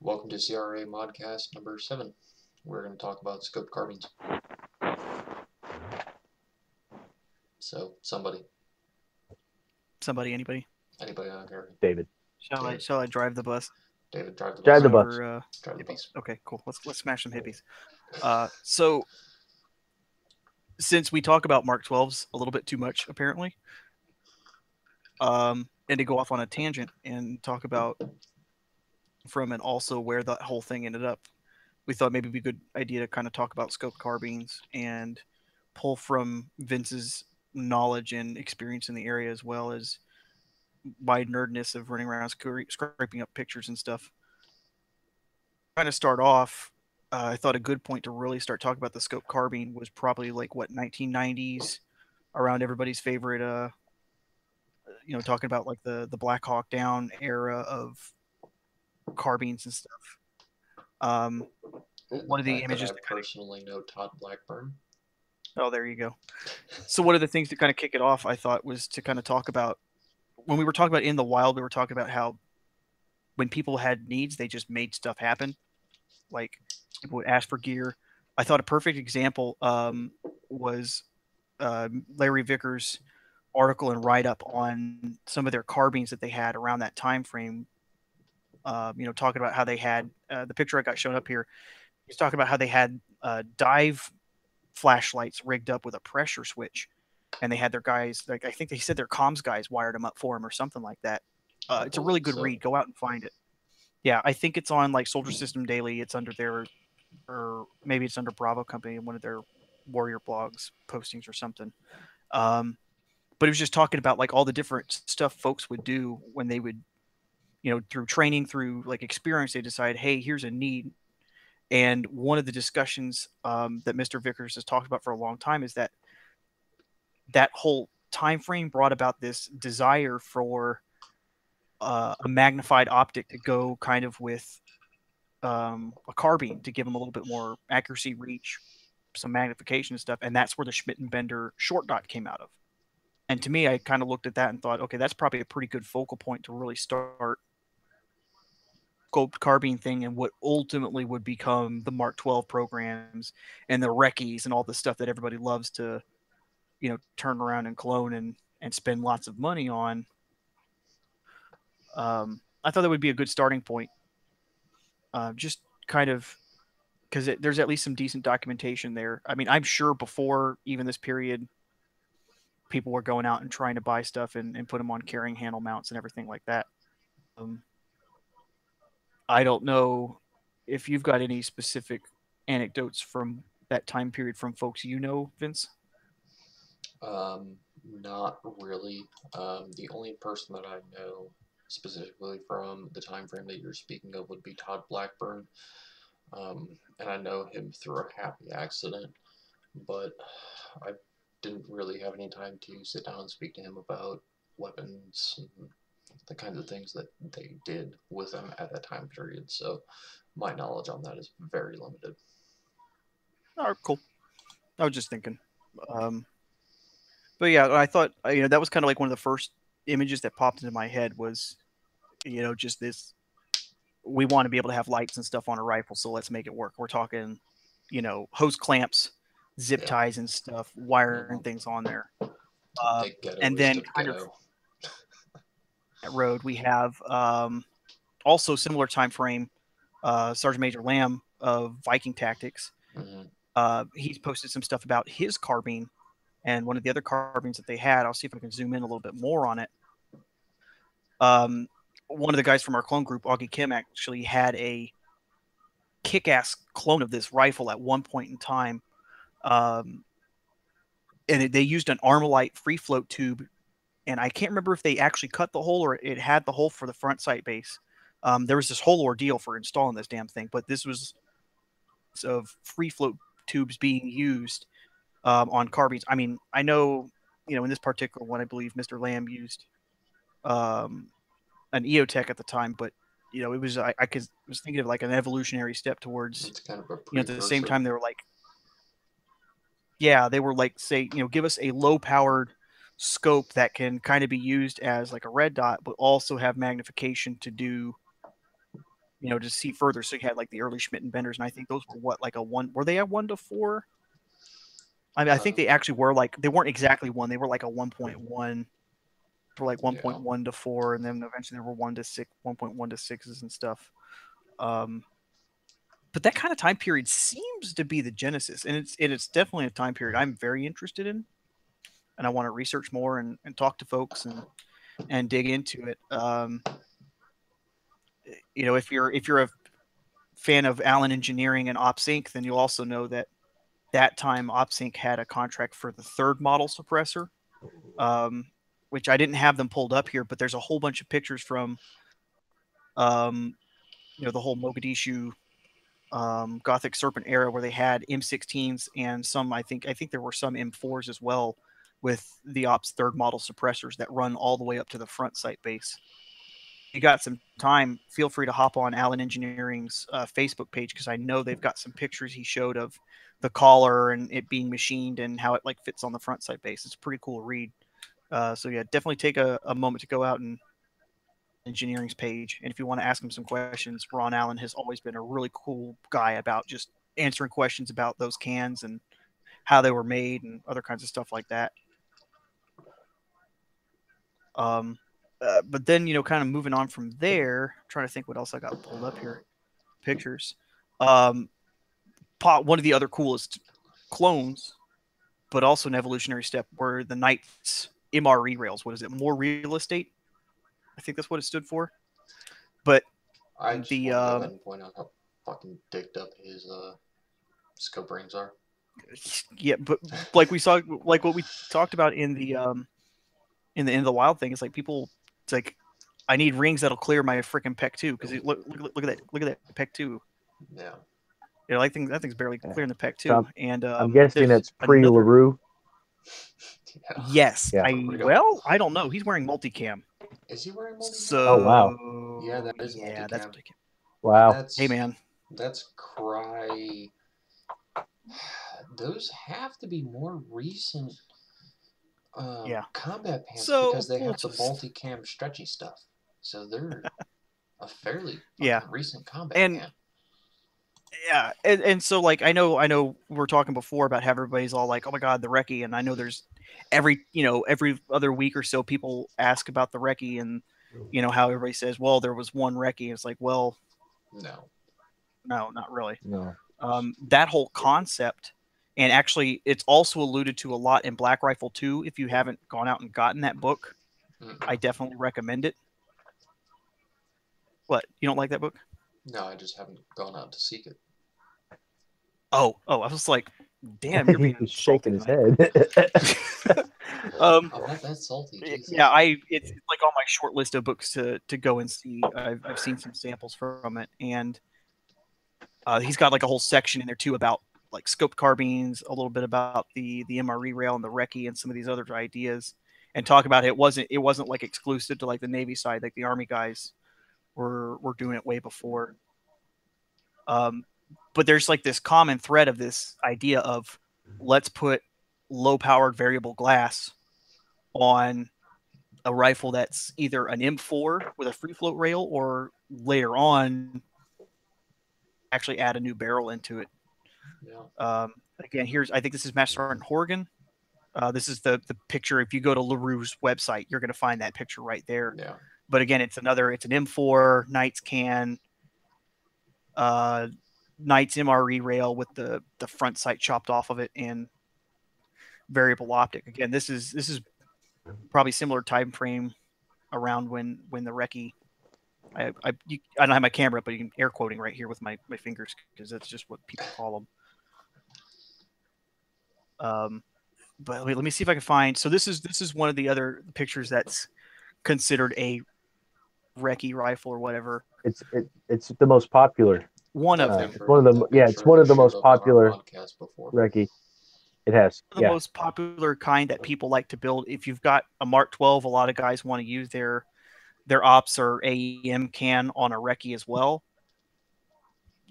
welcome to CRA Modcast number 7. We're going to talk about scope carbines. So, somebody. Somebody, anybody? Anybody out here? David. Shall I shall I drive the bus? David, drive the Drive bus. the bus. Or, uh, Drive the bus. okay, cool. Let's let's smash some hippies. Uh, so since we talk about Mark 12s a little bit too much, apparently, um, and to go off on a tangent and talk about from and also where that whole thing ended up, we thought maybe it'd be a good idea to kind of talk about scope carbines and pull from Vince's knowledge and experience in the area as well as my nerdness of running around scraping up pictures and stuff. Kind of start off, uh, I thought a good point to really start talking about the scope carbine was probably like what 1990s, around everybody's favorite, uh, you know, talking about like the the Black Hawk Down era of carbines and stuff. Um, one of the images I that kinda- personally know Todd Blackburn. Oh, there you go. So one of the things to kind of kick it off, I thought, was to kind of talk about when we were talking about in the wild, we were talking about how when people had needs, they just made stuff happen. Like people would ask for gear. I thought a perfect example um, was uh, Larry Vickers' article and write up on some of their carbines that they had around that time frame. Uh, you know, talking about how they had uh, the picture I got shown up here. He's talking about how they had uh, dive flashlights rigged up with a pressure switch, and they had their guys like I think they said their comms guys wired them up for him or something like that. Uh, it's a really good So- read. Go out and find it. Yeah, I think it's on like Soldier System Daily. It's under their, or maybe it's under Bravo Company, one of their Warrior blogs postings or something. Um, but it was just talking about like all the different stuff folks would do when they would, you know, through training, through like experience, they decide, hey, here's a need. And one of the discussions um, that Mr. Vickers has talked about for a long time is that that whole time frame brought about this desire for uh, a magnified optic to go kind of with um, a carbine to give them a little bit more accuracy, reach, some magnification and stuff. And that's where the Schmidt and Bender short dot came out of. And to me, I kind of looked at that and thought, okay, that's probably a pretty good focal point to really start scoped carbine thing and what ultimately would become the Mark 12 programs and the Recce's and all the stuff that everybody loves to, you know, turn around and clone and and spend lots of money on. Um, I thought that would be a good starting point. Uh, just kind of because there's at least some decent documentation there. I mean, I'm sure before even this period, people were going out and trying to buy stuff and, and put them on carrying handle mounts and everything like that. Um, I don't know if you've got any specific anecdotes from that time period from folks you know, Vince. Um, not really. Um, the only person that I know specifically from the time frame that you're speaking of would be Todd Blackburn. Um, and I know him through a happy accident, but I didn't really have any time to sit down and speak to him about weapons and the kinds of things that they did with them at that time period. So my knowledge on that is very limited. Oh, cool. I was just thinking. Um, but yeah, I thought uh, you know that was kind of like one of the first images that popped into my head was, you know, just this. We want to be able to have lights and stuff on a rifle, so let's make it work. We're talking, you know, hose clamps, zip Yeah. ties and stuff, wiring Mhm. things on there. Uh, and then kind of- road. We have um, also similar time frame. Uh, Sergeant Major Lamb of Viking Tactics. Mhm. Uh, he's posted some stuff about his carbine and one of the other carbines that they had. I'll see if I can zoom in a little bit more on it. Um, one of the guys from our clone group, Augie Kim, actually had a kick-ass clone of this rifle at one point in time. Um, and it, they used an Armalite free float tube and I can't remember if they actually cut the hole or it had the hole for the front sight base. Um, there was this whole ordeal for installing this damn thing, but this was of free float tubes being used um, on carbines. I mean, I know, you know, in this particular one, I believe Mr. Lamb used um, an EOTech at the time, but you know, it was I, I could, was thinking of like an evolutionary step towards kind of you know, at the same time they were like yeah they were like say you know give us a low powered scope that can kind of be used as like a red dot but also have magnification to do you know, to see further. So you had like the early Schmidt and Benders, and I think those were what like a one. Were they a one to four? I mean, I think Uh, they actually were like they weren't exactly one. They were like a one point one, for like one Yeah. point one to four, and then eventually there were one to six, one point one to sixes and stuff. Um, but that kind of time period seems to be the genesis, and it's and it's definitely a time period I'm very interested in, and I want to research more and, and talk to folks and and dig into it. Um, you know, if you're if you're a fan of Allen Engineering and OPS Inc., then you'll also know that that time OPS Inc. had a contract for the third model suppressor, um, which I didn't have them pulled up here, but there's a whole bunch of pictures from, um, you know, the whole Mogadishu um, Gothic Serpent era where they had M16s and some, I think, I think there were some M4s as well with the Ops third model suppressors that run all the way up to the front sight base. You got some time, feel free to hop on Allen Engineering's uh, Facebook page because I know they've got some pictures he showed of the collar and it being machined and how it like fits on the front sight base. It's a pretty cool read. Uh, so yeah, definitely take a, a moment to go out and engineering's page. And if you want to ask him some questions, Ron Allen has always been a really cool guy about just answering questions about those cans and how they were made and other kinds of stuff like that. Um, uh, but then you know, kind of moving on from there, trying to think what else I got pulled up here, pictures. Um, pot, one of the other coolest clones, but also an evolutionary step, were the Knights MRE rails. What is it? More real estate. I think that's what it stood for. But I just The, um, and point out how fucking dicked up his uh, scope rings are. yeah, but like we saw, like what we talked about in the um, in the in the wild thing, it's like people, it's like I need rings that'll clear my freaking PEQ two because look, look look at that look at that PEQ two. Yeah. You know, I think that thing's barely clearing the PEQ two. So I'm- and um, I'm guessing there's it's pre another- Larue. yeah. Yes, Yeah. I well, I don't know. He's wearing multicam, Is he wearing multi? so wow. Yeah, that is yeah, that's multicam. multicam. Wow. That's, Hey man, That's cry. Those have to be more recent. Um, Yeah. Combat pants So, because they we'll have the multi-cam stretchy stuff. So they're a fairly Yeah. recent combat And- pant. yeah, and, and so like I know I know we are talking before about how everybody's all like, oh my god, the recce, and I know there's every you know every other week or so people ask about the recce and you know how everybody says, well, there was one recce. It's like, well, No. no, not really. No. um, that whole concept and actually it's also alluded to a lot in black rifle 2 if you haven't gone out and gotten that book i definitely recommend it what you don't like that book No, I just haven't gone out to seek it. oh oh i was like damn you're being He's shaking his head. um I'm not that salty. Jesus. yeah i it's like on my short list of books to to go and see i've, I've seen some samples from it and uh, he's got like a whole section in there too about like scoped carbines a little bit about the the mre rail and the recce and some of these other ideas and talk about it wasn't it wasn't like exclusive to like the navy side like the army guys were were doing it way before um but there's like this common thread of this idea of let's put low powered variable glass on a rifle that's either an M4 with a free float rail or later on actually add a new barrel into it. Yeah. Um, again, here's I think this is Master Sergeant Horgan. Uh, this is the the picture. If you go to Larue's website, you're going to find that picture right there. Yeah. But again, it's another. It's an M4 Knights can. Uh, Knights MRE rail with the the front sight chopped off of it and variable optic. Again, this is this is probably similar time frame around when when the recce. I I, you, I don't have my camera, but you can air quoting right here with my my fingers because that's just what people call them. Um, but wait, let me see if I can find. So this is this is one of the other pictures that's considered a recce rifle or whatever. it's it, it's the most popular One of Uh, them. one of the- yeah, it's one of the most popular recce. It has. the Yeah. most popular kind that people like to build. If you've got a Mark 12, a lot of guys want to use their their ops or AEM can on a recce as well.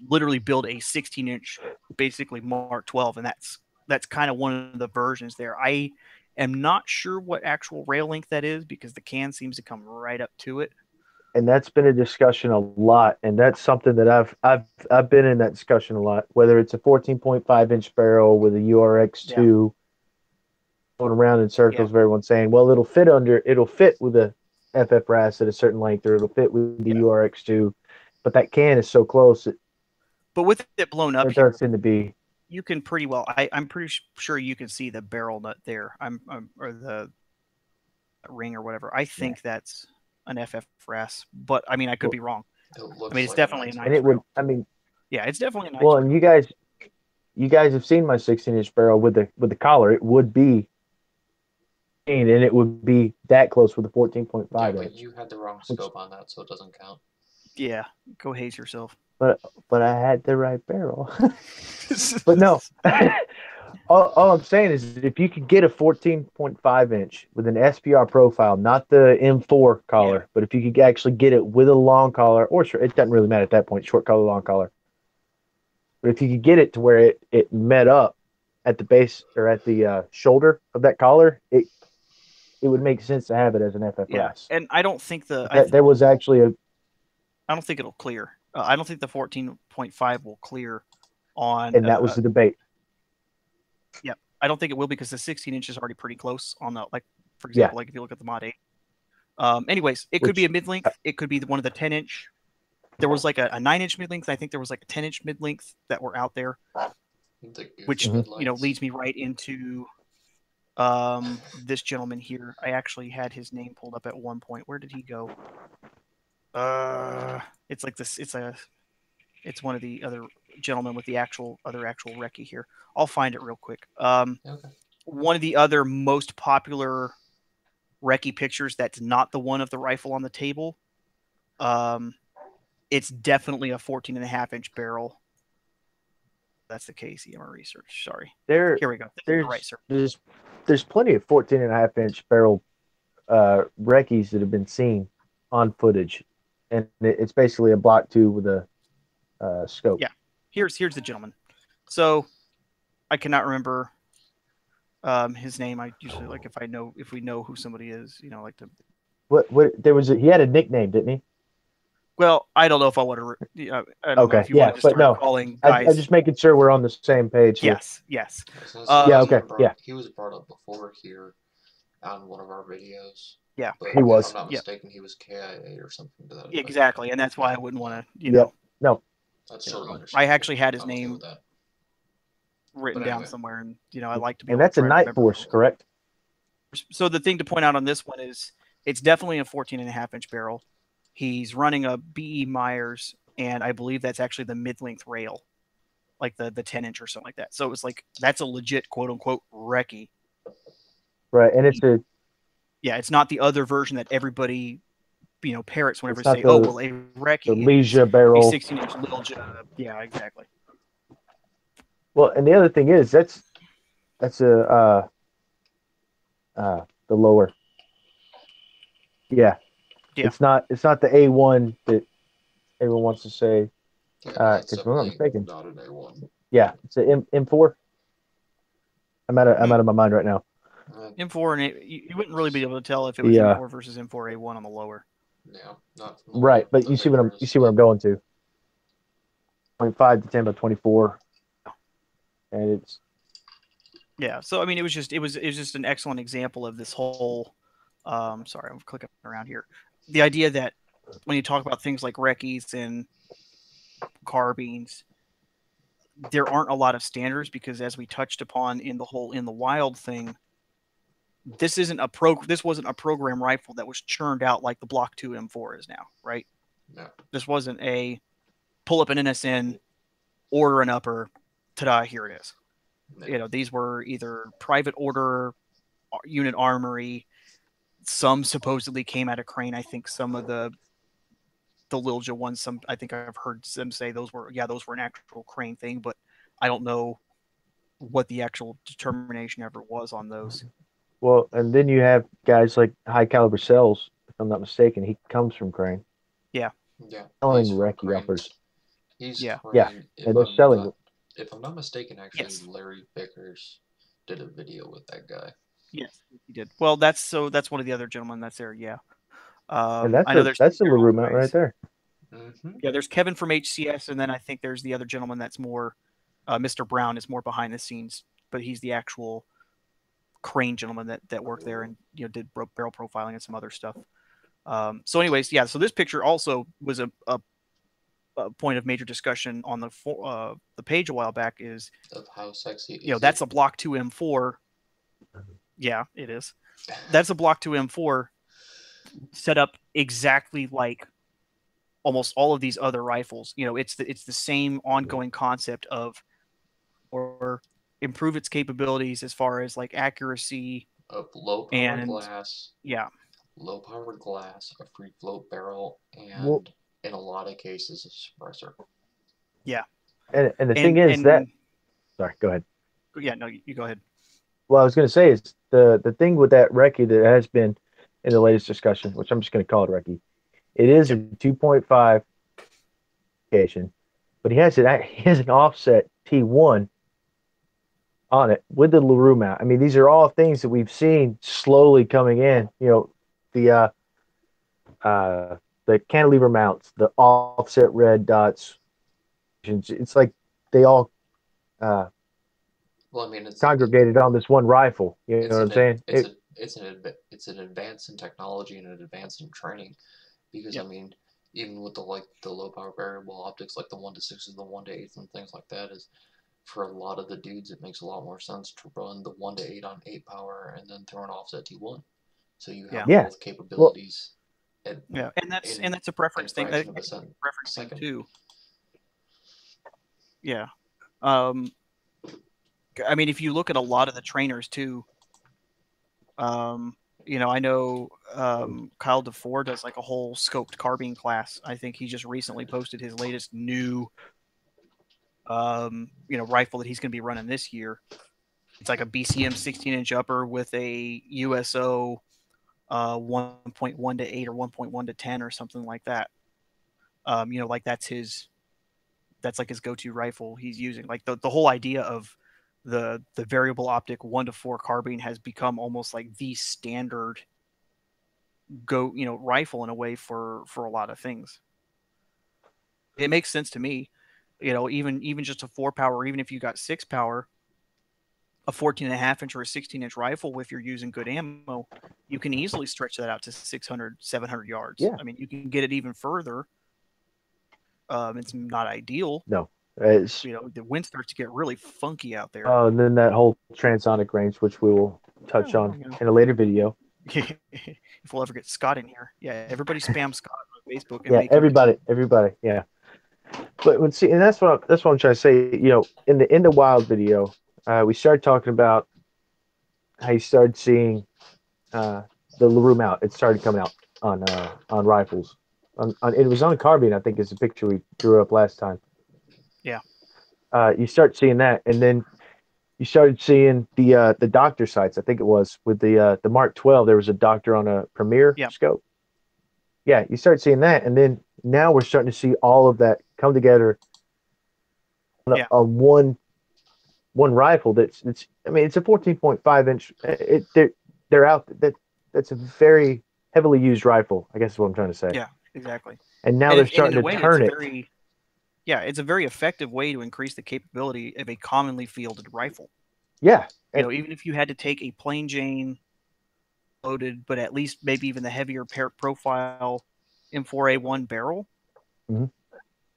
Literally build a 16 inch, basically Mark 12, and that's that's kind of one of the versions there. I am not sure what actual rail length that is because the can seems to come right up to it. and that's been a discussion a lot, and that's something that I've I've I've been in that discussion a lot. Whether it's a 14.5 inch barrel with a URX2 going around in circles of everyone saying, well, it'll fit under, it'll fit with a FF RAS at a certain length, or it'll fit with the Yeah. URX2, but that can is so close, it, But with it blown up it here, seem to be. You can pretty well. I, I'm pretty sh- sure you can see the barrel nut there. I'm, I'm or the ring or whatever. I think that's an FF RAS, but I mean I could Well- be wrong. I mean, it's like definitely a nice- nice And it would. I mean, Yeah, it's definitely a nice. well, and you guys, you guys have seen my 16 inch barrel with the with the collar. It would be, and it would be that close with a 14.5 Yeah, but you had the wrong Which- scope on that, so it doesn't count. yeah, go haze yourself. But but I had the right barrel. but no, all, all I'm saying is if you could get a 14.5 inch with an SPR profile, not the M4 collar, but if you could actually get it with a long collar or short, it doesn't really matter at that point, short collar, long collar. But if you could get it to where it, it met up at the base or at the uh, shoulder of that collar, it it would make sense to have it as an FFS. Yeah, and I don't think the That, th- there was actually a I don't think it'll clear. Uh, I don't think the 14.5 will clear on. and that uh, was the debate. Yeah, I don't think it will because the 16 inch is already pretty close on the like for Yeah. example like if you look at the mod 8. Um, anyways, it could be a mid length. It could be the- one of the 10 inch. There was like a, a nine inch mid length. I think there was like a 10 inch mid length that were out there, The which goofy you know leads me right into um, this gentleman here. I actually had his name pulled up at one point. Where did he go? Uh, it's like this. It's a. It's one of the other gentlemen with the actual other actual recce here. I'll find it real quick. Um, Okay. one of the other most popular recce pictures that's not the one of the rifle on the table. Um, it's definitely a 14 and a half inch barrel. That's the case. EMR research. Sorry. There, Here we go. This there's right, sir. there's there's plenty of 14 and a half inch barrel uh recce's that have been seen on footage and it- it's basically a block two with a uh scope Yeah. Here's here's the gentleman. So I cannot remember um, his name. I usually like if I know if we know who somebody is, you know, like to. what what there was a, he had a nickname didn't he Well, I don't know if I want to. Re- uh, I don't know Okay, if you yeah, want to but start no, calling I, guys. i'm just making sure we're on the same page here. yes, yes. So Uh, Yeah, okay, brought- yeah. He was brought up before here on one of our videos. Yeah. But He was. If I'm not Yeah. mistaken, he was KIA or something to that. effect. Exactly, and that's why I wouldn't want to. You Yep. know, No. That's Yeah. totally I actually had his I'm name with that. written But down somewhere, and you know, I like to be. and that's a try night force correct so the thing to point out on this one is it's definitely a 14 and a half inch barrel he's running a B.E. Meyers and i believe that's actually the mid-length rail like the the 10 inch or something like that so it was like that's a legit quote unquote recce right and it's a yeah it's not the other version that everybody you know parrots whenever they not say oh well a the recce leisure is a barrel 16 inch little j- yeah exactly well and the other thing is that's that's a uh uh the lower yeah Yeah. it's not it's not the a1 that everyone wants to say Yeah, Uh, that's 'cause if I'm not definitely mistaken- Not an A1. Yeah, it's an M M4. I'm out of I'm Hmm. out of my mind right now. Uh, m4 and a, you, you wouldn't really be able to tell if it was Yeah. m4 versus m4a1 on the lower yeah, not Right, but you see what I'm you see where I'm going to. Point five to ten by twenty four, and it's Yeah. So I mean, it was just it was it was just an excellent example of this whole. Um, sorry, I'm clicking around here. The idea that when you talk about things like recce's and carbines, there aren't a lot of standards because, as we touched upon in the whole in the wild thing, this isn't a pro. This wasn't a program rifle that was churned out like the Block Two M4 is now, right? No. This wasn't a pull up an NSN, order an upper, ta-da, here it is no. you know these were either private order unit armory some supposedly came out of crane i think some of the the lilja ones some i think i've heard them say those were yeah those were an actual crane thing but i don't know what the actual determination ever was on those mm-hmm. Well, and then you have guys like High Caliber Sales. If I'm not mistaken, he comes from Crane. Yeah. Yeah. selling he's from recce Crane. uppers. He's Yeah. Crane, Yeah, if and they're I'm selling not- If I'm not mistaken, actually, Yes. Larry Vickers did a video with that guy. yes he did well that's so that's one of the other gentlemen that's there yeah Um, and that's I know a, there's that's the Daryl LaRue mount right there. hmm Yeah, there's Kevin from HCS, and then I think there's the other gentleman that's more, uh, Mr. Brown is more behind the scenes, but he's the actual crane gentleman that that worked there and you know did barrel profiling and some other stuff. Um, so, anyways, yeah. So this picture also was a, a, a point of major discussion on the for, uh, the page a while back. Is Of how sexy. you know is that's a Block Two M4. Yeah, it is. That's a Block Two M4 set up exactly like almost all of these other rifles. You know, it's the it's the same ongoing concept of or improve its capabilities as far as like accuracy. of low power and- glass, Yeah, low power glass, a free float barrel, and Well- in a lot of cases a suppressor. And and the and, thing is and- that sorry, go ahead. yeah, no, you, you go ahead. Well, I was going to say is the the thing with that recce that has been in the latest discussion, which I'm just going to call it recce. It is a 2.5 application, but he has it. He has an offset T1 on it with the Larue mount. I mean, these are all things that we've seen slowly coming in. You know, the uh, uh, the cantilever mounts, the offset red dots. It's, it's like they all uh, Well, I mean, it's congregated on this one rifle. You know what I'm saying? It's, It- a, it's an adva- it's an advance in technology and an advance in training, because Yep. I mean, even with the like the low power variable optics, like the one to six and the one to eight and things like that, is for a lot of the dudes, it makes a lot more sense to run the one to eight on eight power and then throw an offset T one, so you have Yeah. both capabilities. at, Yeah, and that's in- and that's a preference thing. I fraction a that's a second. preference thing too. Yeah. Um I mean if you look at a lot of the trainers too, um, you know, I know um Kyle Defoor does like a whole scoped carbine class. I think he just recently posted his latest new um, you know, rifle that he's gonna be running this year. It's like a BCM 16 inch upper with a USO uh 1.1 to 8 or 1.1 to 10 or something like that. Um, you know, like that's his that's like his go-to rifle he's using. Like the, the whole idea of the the variable optic one to four carbine has become almost like the standard go you know rifle in a way for for a lot of things. It makes sense to me, you know, even even just a four power, even if you got six power, a 14 and a half inch or a 16 inch rifle, if you're using good ammo, you can easily stretch that out to 600, 700 yards. Yeah. I mean, you can get it even further. Um, it's not ideal. No. It's, You know, the wind starts to get really funky out there. oh, and then that whole transonic range, which we will touch Oh, on yeah. in a later video. if we'll ever get Scott in here. Yeah, everybody spam Scott on Facebook. And yeah, everybody, everybody, yeah. But when see, and that's what that's what I'm trying to say. You know, in the in the wild video, uh, we started talking about how you started seeing uh, the Larue mount. It started coming out on uh, on rifles. On, on it was on carbine. I think is the picture we drew up last time. Yeah. Uh, you start seeing that, and then you started seeing the uh, the doctor sites. I think it was with the uh, the Mark 12. There was a doctor on a Premier Yeah. scope. Yeah, you start seeing that, and then now we're starting to see all of that come together on, a, on one one rifle. That's it's. I mean, it's a 14.5 inch. Eh, it they're they're out. That that's a very heavily used rifle. I guess is what I'm trying to say. Yeah, exactly. And now And they're it- starting to way, turn it. Very, yeah, it's a very effective way to increase the capability of a commonly fielded rifle. yeah, you And- know, even if you had to take a plain Jane loaded, but at least maybe even the heavier pair profile M4A1 barrel, Mhm.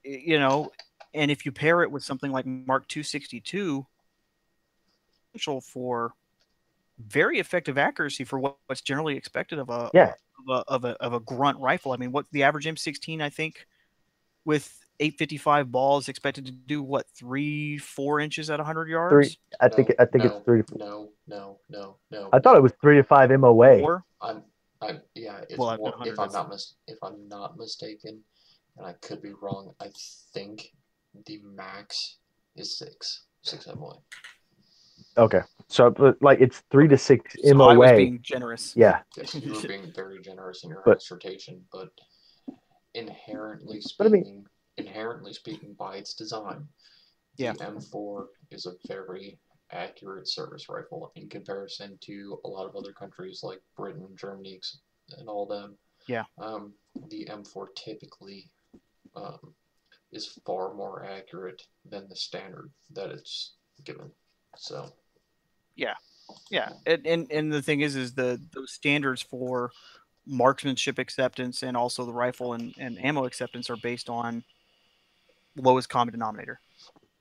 you know, and if you pair it with something like Mark 262, potential for very effective accuracy for what, what's generally expected of a, Yeah. of a of a of a grunt rifle. I mean, what the average M16? I think with 855 balls expected to do what three four inches at 100 yards. Three, I think I think no, it's three. To, No, no, no, no. I thought it was three to five MOA. Four? I'm, I'm, yeah. It's Well, more, if I'm not mis- if I'm not mistaken, and I could be wrong. I think the max is six, six MOA. Okay, so but, like it's three to six So I was being generous. Yeah, Yes, you were being very generous in your But- dissertation, but inherently But I speaking, mean- inherently speaking, by its design, the Yeah. M4 is a very accurate service rifle in comparison to a lot of other countries like Britain, Germany, and all them. Yeah. Um, the M4 typically um, is far more accurate than the standard that it's given. So. Yeah, and, and and the thing is, is the those standards for marksmanship acceptance and also the rifle and, and ammo acceptance are based on lowest common denominator.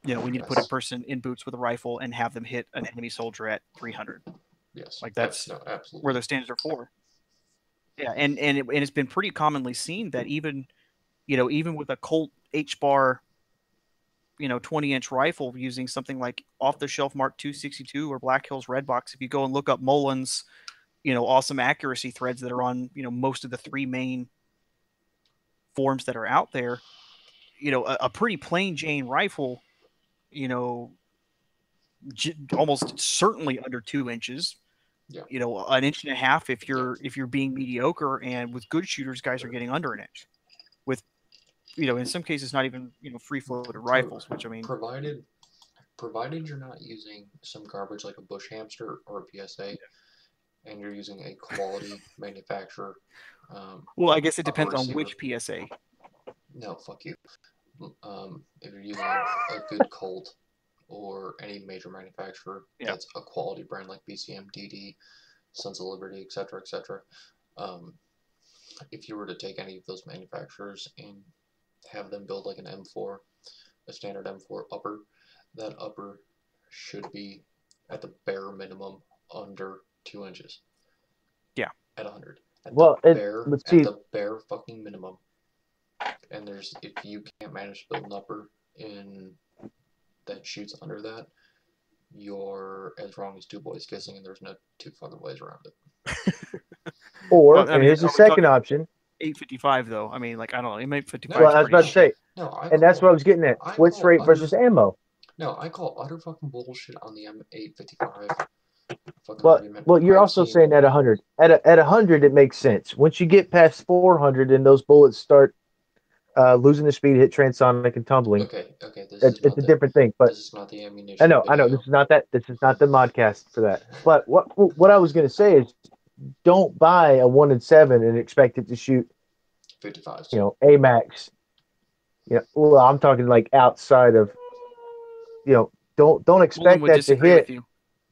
You know, we need to put a person in boots with a rifle and have them hit an enemy soldier at 300. Yes. Like, that's no, absolutely. where those standards are for. Yeah, and and, it, and it's been pretty commonly seen that even, you know, even with a Colt H bar, you know, 20 inch rifle using something like off the shelf Mark 262 or Black Hills Red Box, if you go and look up Mullins, you know, awesome accuracy threads that are on, you know, most of the three main forms that are out there, you know, a, a pretty plain Jane rifle, you know, j- almost certainly under two inches, Yeah. you know an inch and a half if you're if you're being mediocre and with good shooters guys are getting under an inch. With you know in some cases not even you know free floated rifles which i mean provided provided you're not using some garbage like a bush hamster or a psa and you're using a quality manufacturer um, well i guess it depends on which psa no fuck you um, if you're using a good colt or any major manufacturer Yeah. that's a quality brand like bcm dd sons of liberty etc etc um, if you were to take any of those manufacturers and have them build like an m4 a standard m4 upper that upper should be at the bare minimum under two inches. Yeah. At 100. At Well, the it- bare, but see- at the bare fucking minimum. And there's if you can't manage to build an upper in that shoots under that, you're as wrong as two boys kissing, and there's no two fucking ways around it. Or Well, I and mean, here's are the second option. 855 though i mean like i don't know it 55 Well, I was about to say, No, I and that's what I was getting at. I Blitz call rate utter- versus ammo. No, I call utter fucking bullshit on the M855. Well, argument. well, you're I've also saying at 100. At a, at 100, it makes sense. Once you get past 400 and those bullets start uh, losing the speed, hit transonic and tumbling, Okay, okay, this it's, it's a the, different thing. But this is not the ammunition. I know, I know, this is not that. This is not the modcast for that. But what what I was going to say is, don't buy a one and seven and expect it to shoot, Fifty-five. you know, a max. You know, well, I'm talking like outside of, you know, don't don't expect would that to hit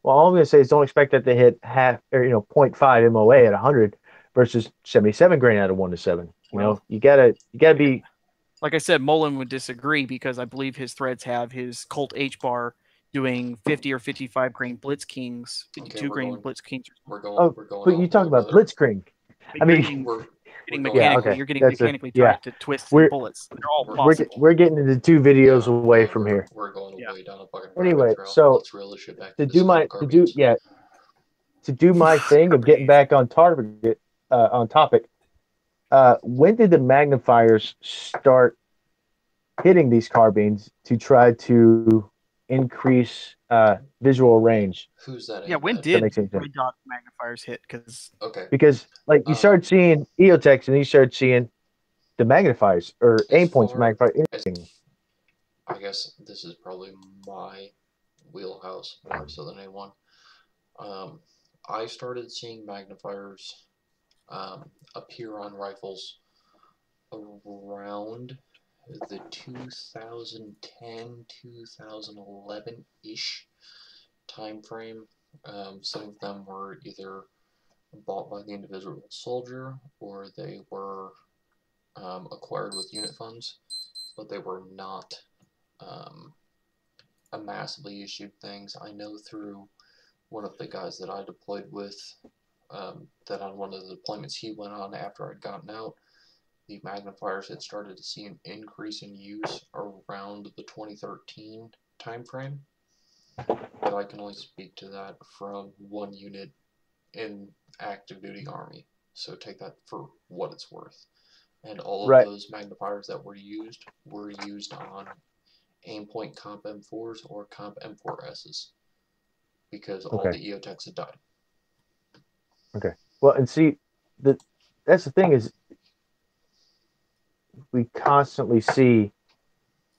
Well, all I'm going to say is don't expect that to hit half or you know 0.5 MOA at 100 versus 77 grain out of one to seven. You know, Well- you gotta you gotta be like i said mullen would disagree because i believe his threads have his colt h bar doing 50 or 55 grain blitz kings 52 we're grain going- blitz kings We're going. Oh, we're going. but you off talk about another- blitzkrieg. I You're mean- getting, We're, getting we're going- mechanically okay, you're getting that's a- mechanically yeah. tied to twists We're- and bullets they're all we're- We're, possible get, we're getting into two videos yeah, away we're- from we're- here. We're going Yeah. way down a fucking Anyway, rabbit trail. so let's reel this shit back To the do my scope to do garbage. yeah to do my thing of getting back on target uh, on topic. Uh, when did the magnifiers start hitting these carbines to try to increase uh, visual range? Who's that? yeah when at? did makes any sense. red dot magnifiers hit because Okay. because like you Uh, started seeing EOTechs and you started seeing the magnifiers or aim points far magnifier anything. I guess this is probably my wheelhouse more so than anyone. Um, I started seeing magnifiers um, appear on rifles around the 2010 2011 ish time frame. Um, some of them were either bought by the individual soldier or they were um, acquired with unit funds, but they were not um, a massively issued things. I know through one of the guys that I deployed with, um, that on one of the deployments he went on after I'd gotten out, the magnifiers had started to see an increase in use around the 2013 timeframe. But I can only speak to that from one unit in active duty army. So take that for what it's worth. And all of Right. those magnifiers that were used were used on aimpoint comp M4s or comp M4Ss because all the EOTechs had died. Well, and see, the that's the thing is we constantly see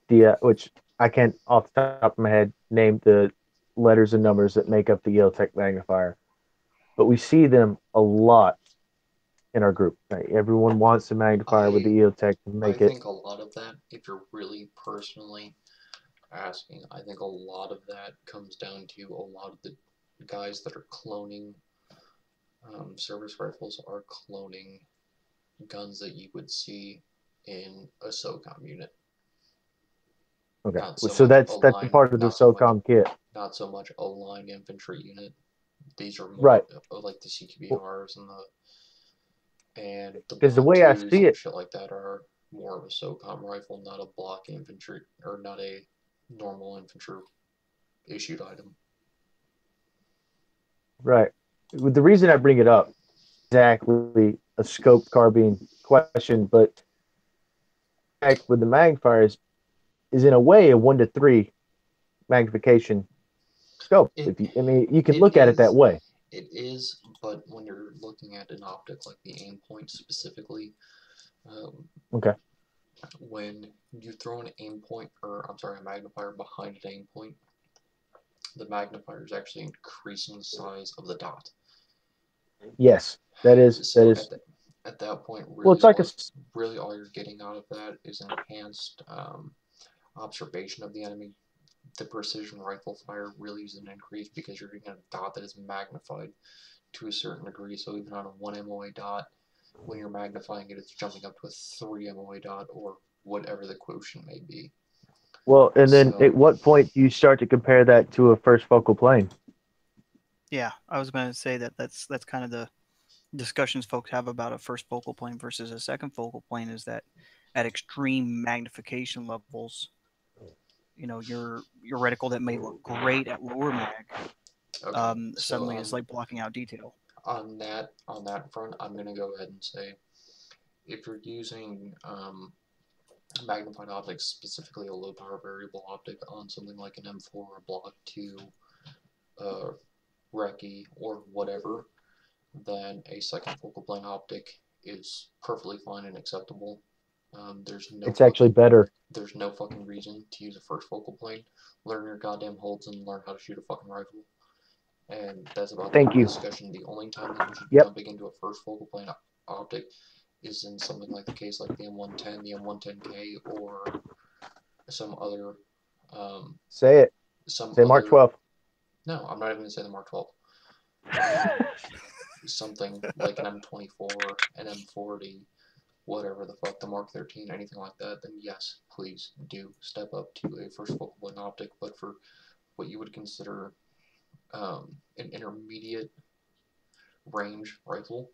the uh, which I can't off the top of my head name the letters and numbers that make up the EOTech magnifier, but we see them a lot in our group. Like, everyone wants a magnifier with the I- EOTech to make it. I it. think a lot of that, if you're really personally asking, I think a lot of that comes down to a lot of the guys that are cloning um, service rifles are cloning guns that you would see in a SOCOM unit. Okay, so so that's that's a aligned, part of the not so SOCOM kit. not so much a line infantry unit. These are more Right. like the CQBRs and the and the 'Cause the Block way I see it- shit like that are more of a SOCOM rifle, not a block infantry or not a normal infantry issued item. Right. With the reason I bring it up, exactly a scope carbine question, but with the magnifiers is in a way a one to three magnification scope. It- if you, I mean, you can look at it that way. It is, but when you're looking at an optic like the aim point specifically, um, Okay. when you throw an aim point, or I'm sorry, a magnifier behind an aim point, the magnifier is actually increasing the size of the dot. Yes, that is So that is. at, the, at that point, really Well, it's like a all, s- really all you're getting out of that is enhanced um, observation of the enemy. The precision rifle fire really is an increase because you're getting a dot that is magnified to a certain degree. So even on a one MOA dot, when you're magnifying it, it's jumping up to a three MOA dot or whatever the quotient may be. well, and then so- at what point do you start to compare that to a first focal plane? Yeah, I was going to say that that's that's kind of the discussions folks have about a first focal plane versus a second focal plane is that at extreme magnification levels, you know, your your reticle that may look great at lower mag Okay, um, so, suddenly um, is like blocking out detail. on that on that front, I'm gonna go ahead and say, if you're using um, magnified optics, specifically a low power variable optic on something like an M4 or a Block 2, uh, Recce or whatever, then a second focal plane optic is perfectly fine and acceptable. Um, there's no It's actually better. there's no fucking reason to use a first focal plane. Learn your goddamn holds and learn how to shoot a fucking rifle. And that's about Thank the you. discussion. The only time that you should Yep. jump into a first focal plane optic is in something like the case like the M110, the M110K, or some other um, Say it. some Say Mark 12. No, I'm not even gonna say the Mark 12. Something like an M24, an M40, whatever the fuck, the Mark 13, anything like that, then yes, please do step up to a first focal point optic. But for what you would consider um, an intermediate range rifle,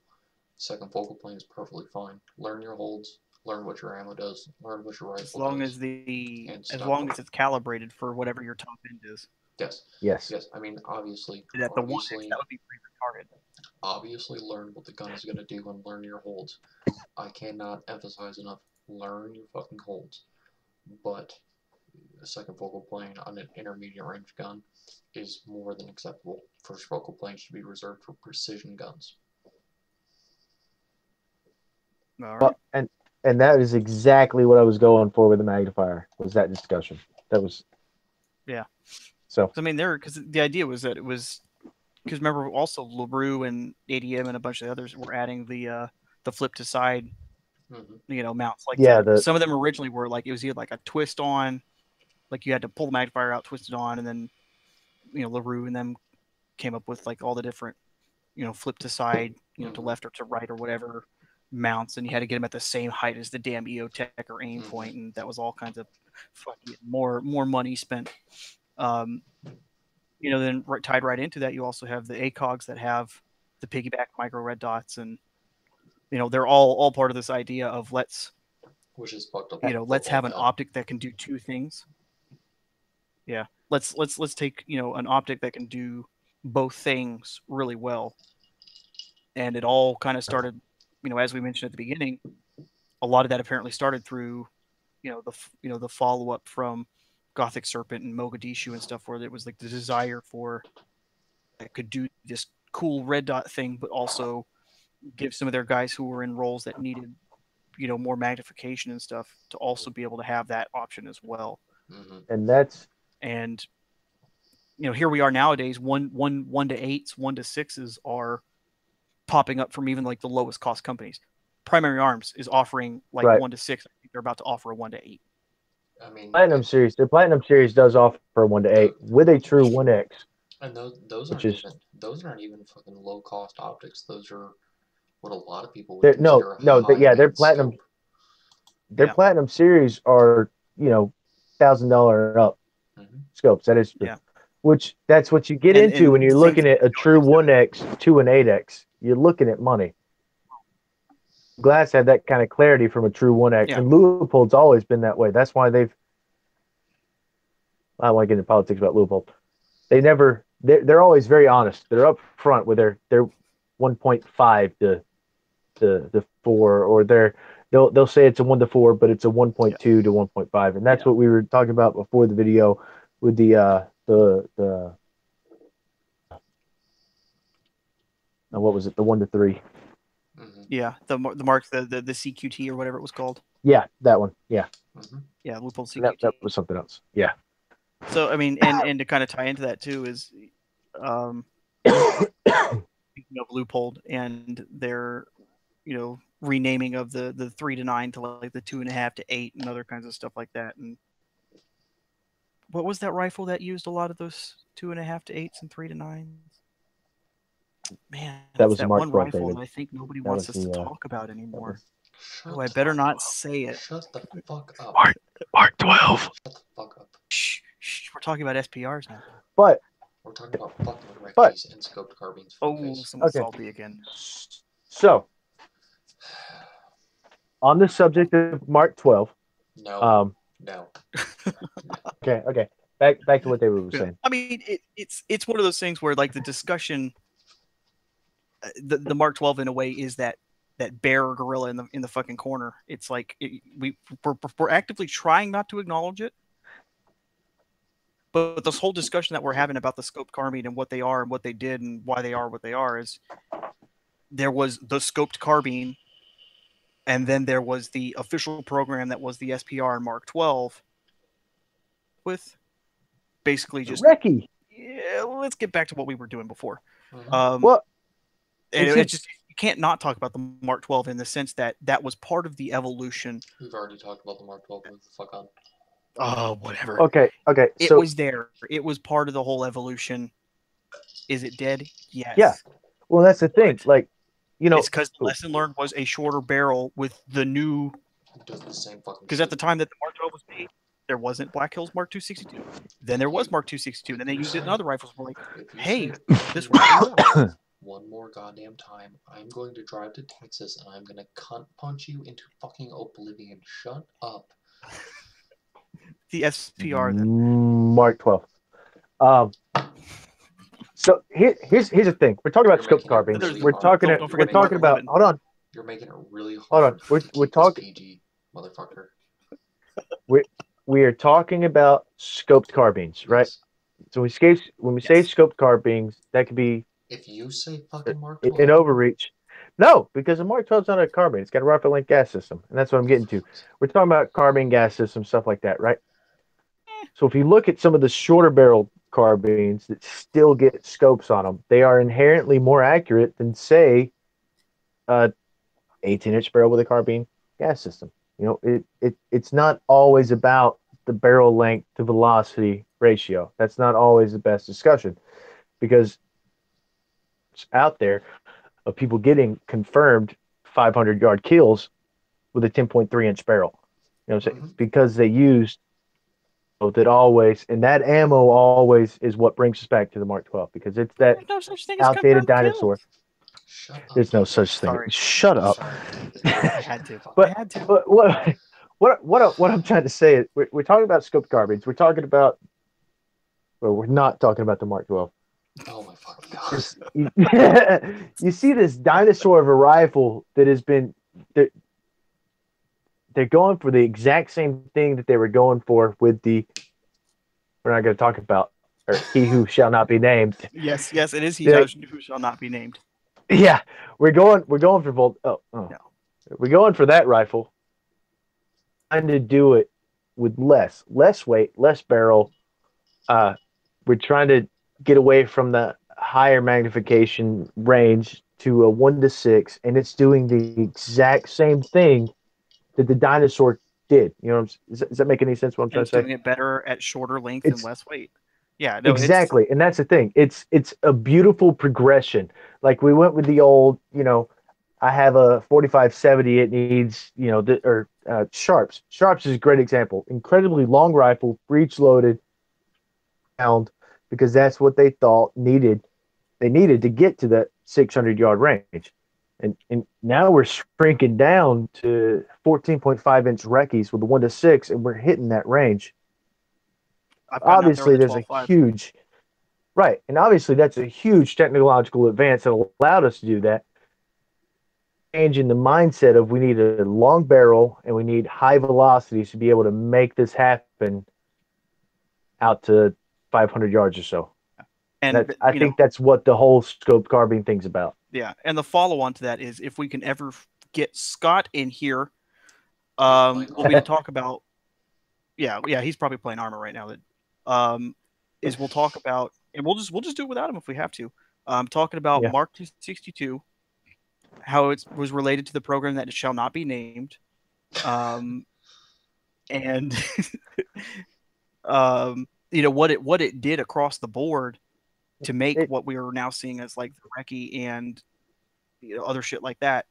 second focal plane is perfectly fine. Learn your holds, learn what your ammo does, learn what your rifle As long does. as the as long as it's calibrated for whatever your top end is. Yes, yes. yes. I mean, obviously, At the one obviously, that would be pretty retarded. obviously learn what the gun is going to do and learn your holds. I cannot emphasize enough. Learn your fucking holds. But a second focal plane on an intermediate range gun is more than acceptable. First focal plane should be reserved for precision guns. All right. Well, and and that is exactly what I was going for with the magnifier. Was that discussion? That was. Yeah. So I mean, there because the idea was that it was because remember also LaRue and ADM and a bunch of the others were adding the uh, the flip to side hmm you know mounts like Yeah, the- the- some of them originally were like it was either like a twist on like you had to pull the magnifier out twist it on and then you know LaRue and them came up with like all the different you know flip to side you know to Mhm. left or to right or whatever mounts and you had to get them at the same height as the damn EOTech or aim point, and that was all kinds of fucking more more money spent um you know then right, tied right into that you also have the ACOGs that have the piggyback micro red dots and you know they're all all part of this idea of let's Which is fucked up. you know let's have an optic that can do two things. Yeah let's let's let's take you know an optic that can do both things really well. And it all kind of started you know as we mentioned at the beginning a lot of that apparently started through you know the you know the follow up from gothic serpent and mogadishu and stuff where it was like the desire for that could do this cool red dot thing but also give some of their guys who were in roles that needed you know more magnification and stuff to also be able to have that option as well Mhm. and that's and you know here we are nowadays one one one to eights one to sixes are popping up from even like the lowest cost companies. Primary Arms is offering like Right. one to six. I think they're about to offer a one to eight. I mean, Platinum series, their platinum series does offer one to eight with a true one X. and those those aren't is- even those aren't even fucking low cost optics. Those are what a lot of people would no, no, they- yeah, they're platinum- scope. Their Yeah. platinum series are, you know, thousand dollar up Mhm. scopes. That is true. Yeah. Which that's what you get And- into and when you're looking at a true one X, two and eight X. You're looking at money. Glass had that kind of clarity from a true one X, Yeah. and Leupold's always been that way. That's why they've. I don't want to get into politics about Leupold. They never. They're, they're always very honest. They're up front with their their 1.5 to the the four, or they're they'll they'll say it's a one to four, but it's a 1.2 to 1.5, and that's Yeah. what we were talking about before the video with the uh the the. Now, what was it? The one to three. Yeah, the the mark the, the the CQT or whatever it was called. Yeah, that one. Yeah, Mhm. Yeah, Leupold CQT. that, that was something else. Yeah. So I mean, and and to kind of tie into that too is, um, speaking of Leupold and their, you know, renaming of the the three to nine to like the two and a half to eight and other kinds of stuff like that. And what was that rifle that used a lot of those two and a half to eights and three to nines? Man, That was the that Mark one 12, rifle David. I think nobody That wants us the, to uh, talk about anymore. Shut Oh, I better not up. say it. Shut the fuck up. Mark- Mark 12. Shut the fuck up. Shh, shh, we're talking about SPRs now. But We're talking about fucking But- and scoped carbines. Oh, fuckface. someone's Okay. salty again. so on the subject of Mark 12, No, um, no. okay, okay, back back to what they were saying. I mean, it, it's it's one of those things where like the discussion, the the Mark Twelve in a way is that that bear or gorilla in the in the fucking corner. It's like it, we we're, we're actively trying not to acknowledge it, but this whole discussion that we're having about the scoped carbine and what they are and what they did and why they are what they are is there was the scoped carbine, and then there was the official program that was the SPR and Mark Twelve, with basically just Recce, yeah, let's get back to what we were doing before. Mhm. Um, Well, and it's it, it's just you can't not talk about the Mark 12 in the sense that that was part of the evolution. We've already talked about the Mark 12. Move the fuck on. Oh, whatever. okay, okay. It So was there. It was part of the whole evolution. Is it dead? Yes. Yeah. well, that's the thing. Like, you know, it's because the lesson learned was a shorter barrel with the new. Does the same fucking. Because at the time that the Mark 12 was made, there wasn't Black Hills Mark 262. Then there was Mark 262. Then they used it in other rifles. We're like, hey, say this one more- goddamn time, I'm going to drive to Texas and I'm gonna cunt punch you into fucking oblivion. Shut up. the SPR then. Mm, Mark 12. Um, so here, here's here's the thing. We're talking about You're scope making carbines. We're hard. talking. Don't- don't we're forget talking about. Hold on. You're making it really hard. Hold on, we're- we're talking- PG, motherfucker. We are talking about scoped carbines, right? Yes. So we scale, when we say scoped carbines, that could be If you say fucking Mark in, 12, in overreach. No, because the Mark 12 is not a carbine. It's got a rifle link gas system, and that's what I'm getting to. We're talking about carbine gas system stuff like that, right? Eh. So if you look at some of the shorter barrel carbines that still get scopes on them, they are inherently more accurate than say a 18 inch barrel with a carbine gas system. You know, it, it it's not always about the barrel length to velocity ratio. That's not always the best discussion because it's out there of people getting confirmed 500 yard kills with a 10.3 inch barrel. You know what I'm saying? Mhm. Because they used that always, and that ammo always is what brings us back to the Mark 12 because it's that no such thing outdated confirmed kills. dinosaur. Shut up. There's no such thing. Sorry. Shut up. Sorry. I had to. But- I had to. But what what what what I'm trying to say is we're, we're talking about scoped garbage. We're talking about well, we're not talking about the Mark 12. Oh my fucking god. You, you see this dinosaur of a rifle that has been they're, they're going for the exact same thing that they were going for with the we're not going to talk about or he who shall not be named Yes, yes, it is he Yeah. who shall not be named. yeah we're going we're going for volt oh, oh. No. we're going for that rifle trying to do it with less less weight less barrel uh we're trying to get away from the higher magnification range to a one to six, and it's doing the exact same thing that the dinosaur did. You know, does that, does that make any sense? What I'm trying it's to say? doing it better at shorter length It's- and less weight. Yeah, no, exactly and that's the thing it's it's a beautiful progression like we went with the old you know i have a 4570 it needs you know the, or uh, sharps sharps is a great example incredibly long rifle breech loaded round because that's what they thought needed they needed to get to that 600 yard range. And and now we're shrinking down to 14.5 inch recce's with the one to six and we're hitting that range. I've gotten out there obviously there's a 12.5. huge right and obviously that's a huge technological advance that allowed us to do that. Changing the mindset of we need a long barrel and we need high velocities to be able to make this happen out to 500 yards or so and that, i think know, that's what the whole scope carving thing's about yeah, and the follow on to that is if we can ever get Scott in here, um, Playing will be to talk about. Yeah, yeah, he's probably playing armor right now. That um, is we'll talk about, and we'll just we'll just do it without him if we have to. Um, talking about Yeah. Mark 262, how it was related to the program that shall not be named, um, and um, you know what it what it did across the board to make It- what we are now seeing as like the Recce and you know other shit like that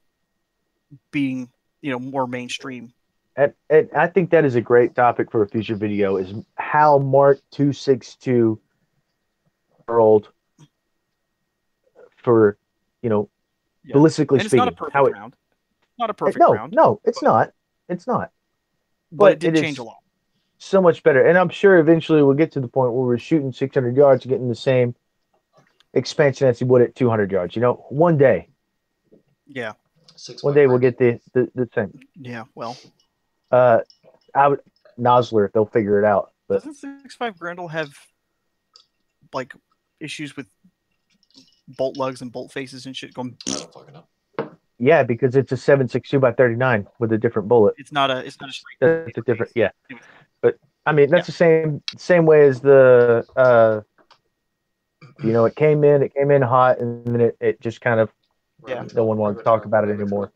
being you know more mainstream. and, and i think that is a great topic for a future video is how mark 262 world for you know Yeah. ballistically speaking not a perfect how it, round, not a perfect no round, no it's not it's not but, but it did it change a lot. so much better and i'm sure eventually we'll get to the point where we're shooting 600 yards getting the same expansion as you would at 200 yards you know one day Yeah, Six one day we'll get the the, the same yeah. Well, uh i would nosler they'll figure it out but doesn't six five Grendel have like issues with bolt lugs and bolt faces and shit going? I don't fucking know. yeah because it's a 762 by 39 with a different bullet It's not a it's not a straight. That's a different, yeah. But I mean, that's the same same way as the, uh, you know, it came in, it came in hot, and then it, it just kind of Yeah. No one trail, wants to talk about it anymore.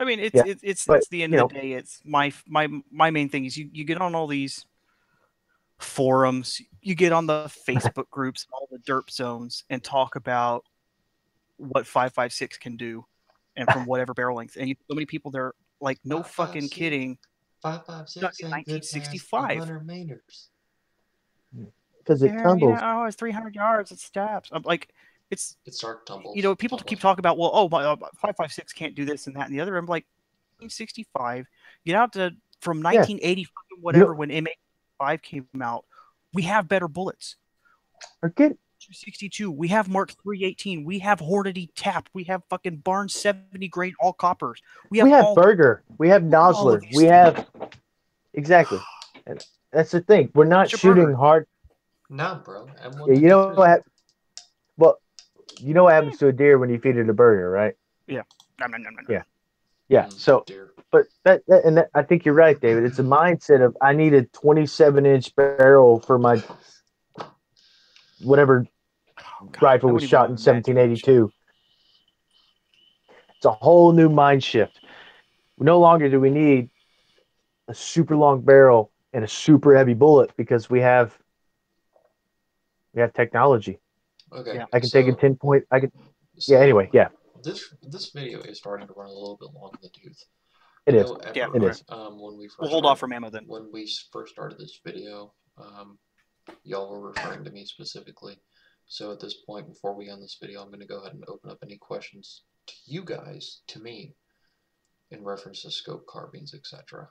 I mean, it's Yeah, it's it's, but, it's the end you of the day. It's my my my main thing is you you get on all these forums, you get on the Facebook groups, all the derp zones, and talk about what five five six can do, and from whatever barrel length. And you so many people they're like, no Five, five, fucking six. kidding. Five five Stuck six in ain't good past 1965. 100 meters. Because it Yeah, tumbles. yeah, oh, it's three hundred yards. It steps. I'm like, it's It start tumbles. you know people keep talking about well oh my uh, 556 can't do this and that and the other i'm like 1965 get out to from 1980 fucking whatever when ma5 came out we have better bullets Or get 262 we have mark 318 we have hornady tap we have fucking barnes 70 grain all coppers we have, we have all Berger, we have all Nosler, we have exactly. That's the thing. We're not shooting burger. hard. No, bro. M1 Yeah, you know what? hap- Well, you know what happens to a deer when you feed it a burger, right? Nom, nom, nom, nom, nom. Yeah. Yeah. Mm, So dear. but that, that and that, I think you're right, David. It's a mindset of I need a 27 inch barrel for my whatever Oh, God, rifle was shot in even imagine that shit. 1782. It's a whole new mind shift. No longer do we need a super long barrel and a super heavy bullet because we have we have technology. Okay. Yeah. I can take a so- 10 point. I can. so Yeah. Anyway. Yeah. This this video is starting to run a little bit long in the tooth. It is. Know at Yeah, it first, is. Um, when we first we'll hold started- off from ammo then when we first started this video, um, y'all were referring to me specifically. So at this point, before we end this video, I'm going to go ahead and open up any questions to you guys, to me, in reference to scope carbines, etc.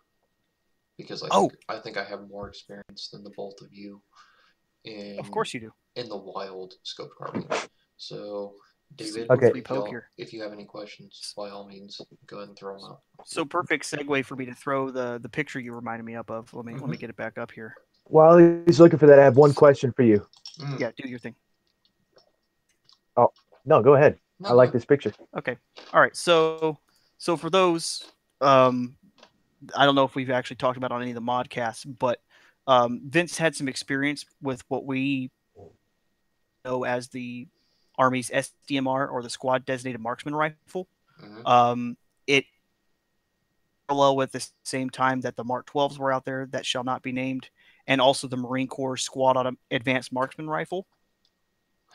Because I Oh. think, I think I have more experience than the both of you in of course you do in the wild scope carbine. So, David, Okay. if, poke y'all- here. if you have any questions, by all means, go ahead and throw them out. so perfect segue for me to throw the the picture you reminded me up of let me let me Mhm. get it back up here While he's looking for that, I have one question for you. Mm. yeah do your thing Oh No, go ahead. No, I like no. this picture. Okay. All right. So so for those um I don't know if we've actually talked about on any of the modcasts, but um Vince had some experience with what we know as the Army's SDMR or the Squad Designated Marksman Rifle. Mhm. Um, it parallel with the same time that the Mark 12s were out there that shall not be named, and also the Marine Corps Squad Auto- Advanced Marksman Rifle,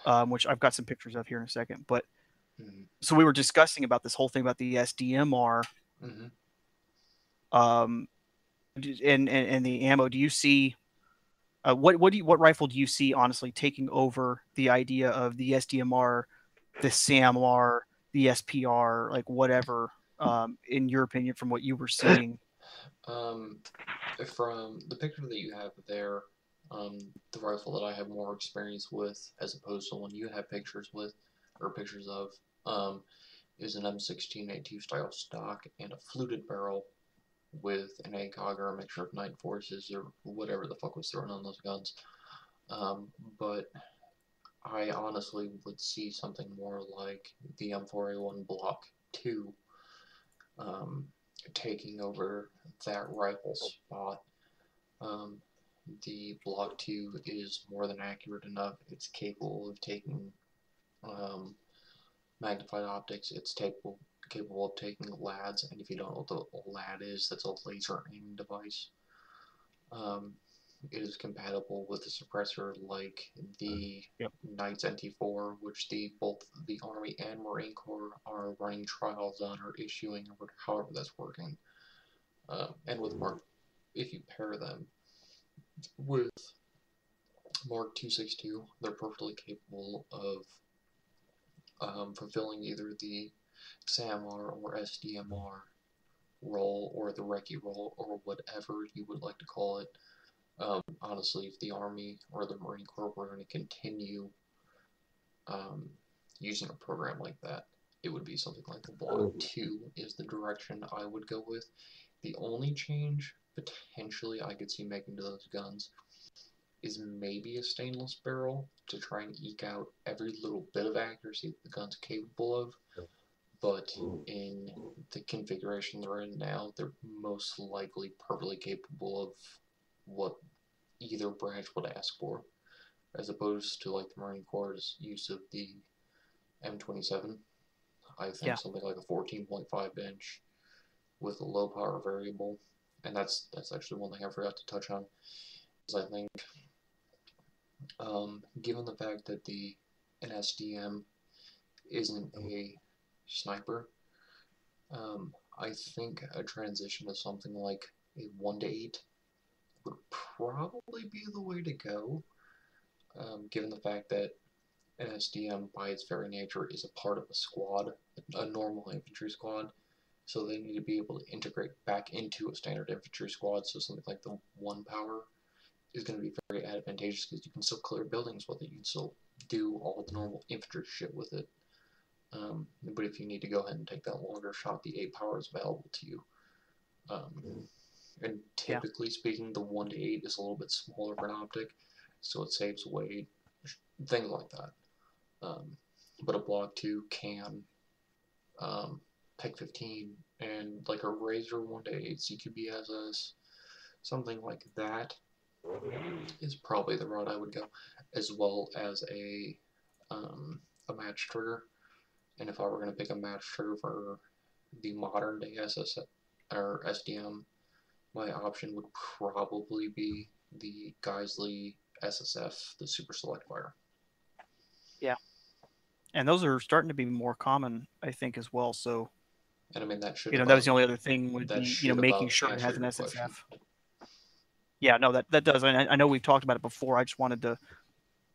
um, which I've got some pictures of here in a second. But Mhm. so we were discussing about this whole thing about the SDMR Mhm. um, and, and and the ammo. Do you see uh, what what do you, what rifle do you see honestly taking over the idea of the SDMR, the SAMR, the SPR, like whatever? Um, in your opinion, from what you were seeing, Um, from the picture that you have there, um, the rifle that I have more experience with, as opposed to one you have pictures with, or pictures of, um, is an M16A2 style stock and a fluted barrel with an ACOG or a mixture of Nightforces or whatever the fuck was thrown on those guns. Um, but I honestly would see something more like the M4A1 Block 2 um, taking over that rifle spot. Um, the Block 2 is more than accurate enough. It's capable of taking um, magnified optics. It's capable capable of taking LADs, and if you don't know what the LAD is, that's a laser aiming device. Um, it is compatible with a suppressor like the Yep. Knights NT4, which the both the Army and Marine Corps are running trials on or issuing, or however that's working. Um, and with Mark, if you pair them with Mark 262, they're perfectly capable of um, fulfilling either the SAMR or SDMR role or the Recce role or whatever you would like to call it. Um, honestly, if the Army or the Marine Corps were going to continue um, using a program like that, it would be something like the Block 2 is the direction I would go with. The only change potentially I could see making to those guns is maybe a stainless barrel to try and eke out every little bit of accuracy that the gun's capable of. But in the configuration they're in now, they're most likely perfectly capable of what either branch would ask for, as opposed to like the Marine Corps' use of the M27. I think Yeah. something like a 14.5 inch with a low power variable, and that's that's actually one thing I forgot to touch on. Is I think, um, given the fact that the NSDM isn't a sniper, um, I think a transition to something like a one to eight would probably be the way to go. Um, given the fact that an SDM, by its very nature, is a part of a squad, a normal infantry squad. So they need to be able to integrate back into a standard infantry squad. So something like the one power is going to be very advantageous because you can still clear buildings with it. You can still do all the normal infantry shit with it. Um, but if you need to go ahead and take that longer shot, the eight power is available to you. Um, and Yeah. typically speaking, the one to eight is a little bit smaller of an optic, so it saves weight, things like that. Um, but a block two can um, pick 15 and like a Razor one to eight CQB SS, something like that is probably the route I would go, as well as a um, a match trigger. And if I were going to pick a match trigger for the modern day SS or SDM, my option would probably be the Geissele SSF, the Super Select Fire. Yeah. And those are starting to be more common, I think, as well. So And I mean that should you know that was the only other thing would that be you know making sure it has an answer SSF. question. Yeah, no, that that does. And I, I know we've talked about it before. I just wanted to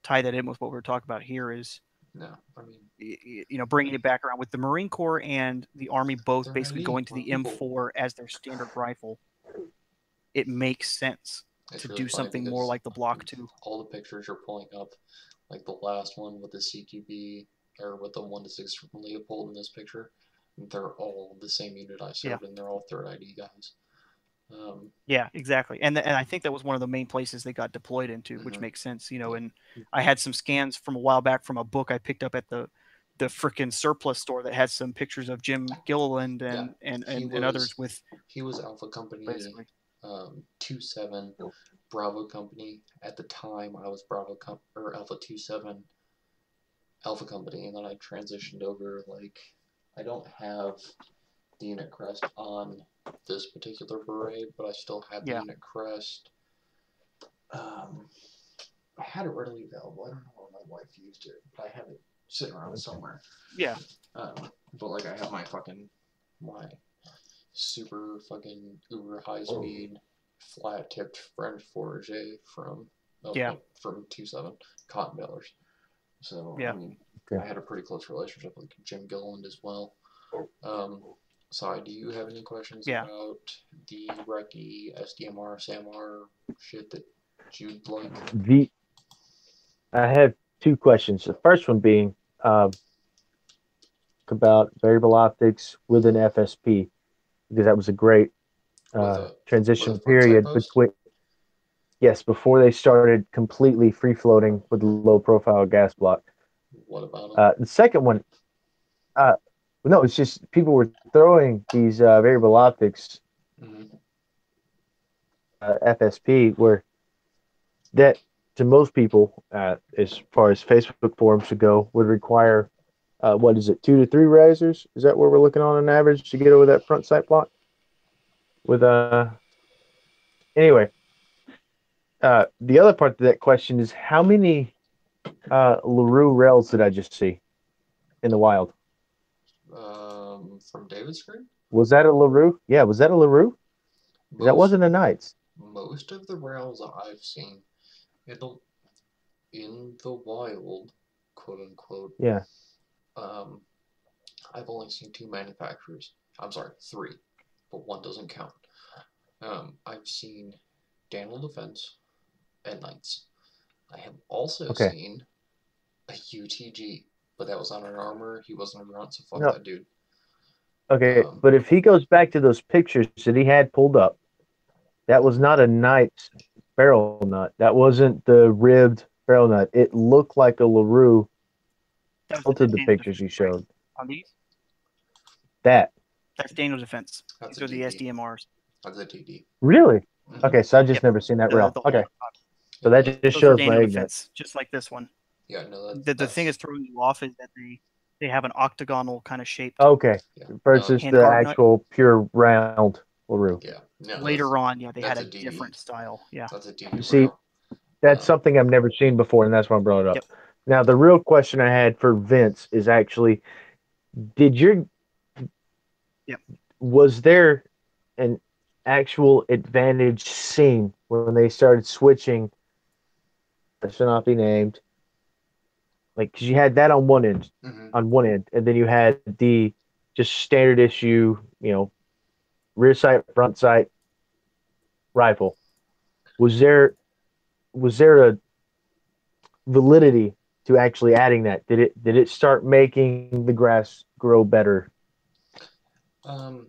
tie that in with what we are talking about here. Is No, I mean y- y- you know bringing it back around with the Marine Corps and the Army both basically going to the people. M4 as their standard rifle. It makes sense it's to really do something more like the Block Two. all the pictures you're pulling up, like the last one with the CQB or with the one to six from Leupold in this picture, they're all the same unit I served, and they're all third ID guys. Um, Yeah, exactly. And th- and I think that was one of the main places they got deployed into, which Mhm. makes sense, you know. And I had some scans from a while back from a book I picked up at the the frickin' surplus store that had some pictures of Jim Gilliland and and, he and, and others with he was Alpha Company basically um, two seven, Bravo Company. At the time, I was Bravo Com- or Alpha two seven. Alpha Company, and then I transitioned over. Like, I don't have the unit crest on this particular beret, but I still have the Yeah. unit crest. Um, I had it readily available. I don't know where my wife used it, but I have it sitting around somewhere. Yeah. Um, but like, I have my fucking my super fucking uber high speed flat tipped French Forge from oh, Yeah. from two seven Cottonbalers. So Yeah. I mean, Okay. I had a pretty close relationship with Jim Gilliland as well. Um, Sai, do you have any questions Yeah. about the Recce SDMR SAMR shit that you'd like? The I have two questions. The first one being um, about variable optics with an FSP because that was a great uh, a- transition with a front period between. Yes, before they started completely free floating with low profile gas block. What about Uh, the second one, uh, no, it's just people were throwing these uh, variable optics Mhm. uh, FSP where that to most people, uh, as far as Facebook forums to go, would require uh, what is it, two to three risers? Is that where we're looking on an average to get over that front sight block? With uh, anyway, uh, the other part to that question is how many uh, Larue rails did I just see in the wild? From David's group? Was that a Larue? Yeah, was that a Larue? That wasn't a Knights. most of the rails that I've seen in the in the wild, quote unquote, Yeah. um, I've only seen two manufacturers. I'm sorry, three, but one doesn't count. Um, I've seen Daniel Defense and Knights. I have also Okay. seen a UTG, but that was on an armor. He wasn't a grunt, so fuck No. that dude. Okay, Um, but if he goes back to those pictures that he had pulled up, that was not a Knight's barrel nut. That wasn't the ribbed barrel nut. It looked like a Larue. That was Both of the pictures you showed. On these, That that's Daniel Defense. That's These are the DD. SDMRs. That's a DD. really? Mhm. Okay, so I just Yep. never seen that The- rail. the Okay, so that just Those shows my ignorance. Defense, just like this one. Yeah, no, that, The, the thing that's- is throwing you off is that they they have an octagonal kind of shape. Okay, yeah, versus Hand the card nut? actual pure round Larue. Yeah, no, Later on, yeah, they had a, a different style. Yeah. That's a DD. See. That's Uh, something I've never seen before, and that's why I brought it up. Yep. Now, the real question I had for Vince is actually, did your, Yep. was there an actual advantage seen when they started switching? That should not be named. Like, because you had that on one end, mhm. on one end, and then you had the just standard issue, you know, rear sight, front sight rifle. Was there was there a validity to actually adding that? Did it did it start making the grass grow better? Um,